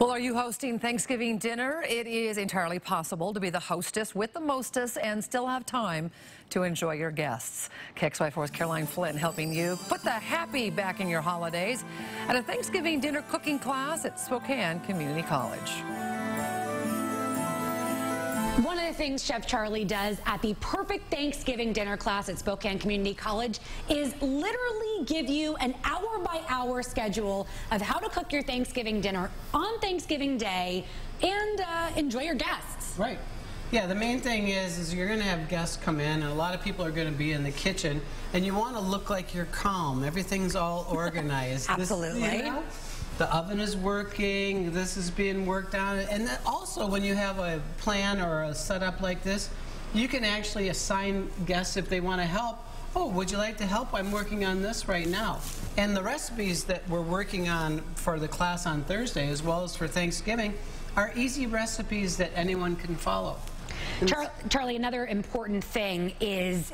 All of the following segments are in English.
Well, are you hosting Thanksgiving dinner? It is entirely possible to be the hostess with the mostest and still have time to enjoy your guests. KXLY4's Caroline Flynn helping you put the happy back in your holidays at a Thanksgiving dinner cooking class at Spokane Community College. One of the things Chef Charlie does at the perfect Thanksgiving dinner class at Spokane Community College is literally give you an hour by hour schedule of how to cook your Thanksgiving dinner on Thanksgiving Day and uh, enjoy your guests. Right. Yeah, the main thing is, is you're going to have guests come in, and a lot of people are going to be in the kitchen, and you want to look like you're calm. Everything's all organized. Absolutely. This, you know, the oven is working, this is being worked on. And also when you have a plan or a setup like this, you can actually assign guests if they want to help. Oh, would you like to help? I'm working on this right now. And the recipes that we're working on for the class on Thursday, as well as for Thanksgiving, are easy recipes that anyone can follow. Char Charlie, another important thing is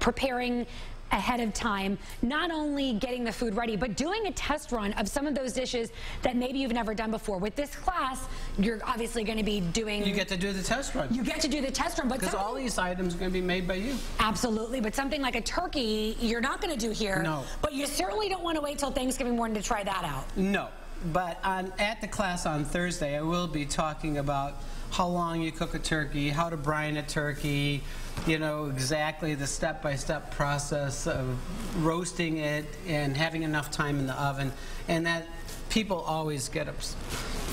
preparing ahead of time, not only getting the food ready, but doing a test run of some of those dishes that maybe you've never done before. With this class, you're obviously going to be doing... You get to do the test run. You get to do the test run. Because all these items are going to be made by you. Absolutely, but something like a turkey, you're not going to do here. No. But you certainly don't want to wait till Thanksgiving morning to try that out. No. But on, at the class on Thursday, I will be talking about how long you cook a turkey, how to brine a turkey, you know, exactly the step-by-step -step process of roasting it and having enough time in the oven. And that people always get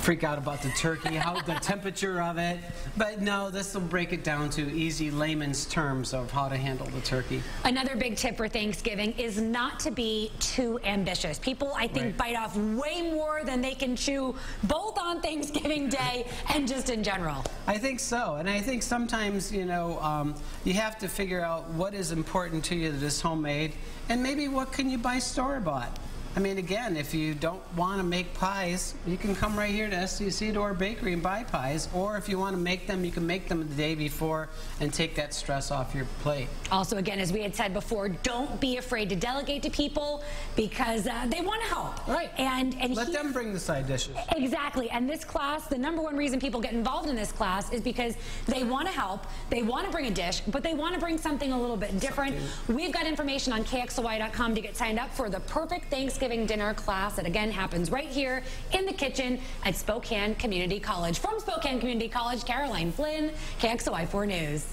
freak out about the turkey, how the temperature of it. But no, this will break it down to easy layman's terms of how to handle the turkey. Another big tip for Thanksgiving is not to be too ambitious. People, I think, right. bite off way more than they can chew, both on Thanksgiving Day and just in general. I think so. And I think sometimes, you know, um, you have to figure out what is important to you that is homemade and maybe what can you buy store-bought. I mean, again, if you don't want to make pies, you can come right here to SCC Door Bakery and buy pies. Or if you want to make them, you can make them the day before and take that stress off your plate. Also, again, as we had said before, don't be afraid to delegate to people because uh, they want to help. Right. And, and Let them bring the side dishes. Exactly. And this class, the number one reason people get involved in this class is because they want to help, they want to bring a dish, but they want to bring something a little bit different. Something. We've got information on KXLY.com to get signed up for the perfect Thanksgiving Thanksgiving dinner class that again happens right here in the kitchen at Spokane Community College. From Spokane Community College, Caroline Flynn, KXLY4 News.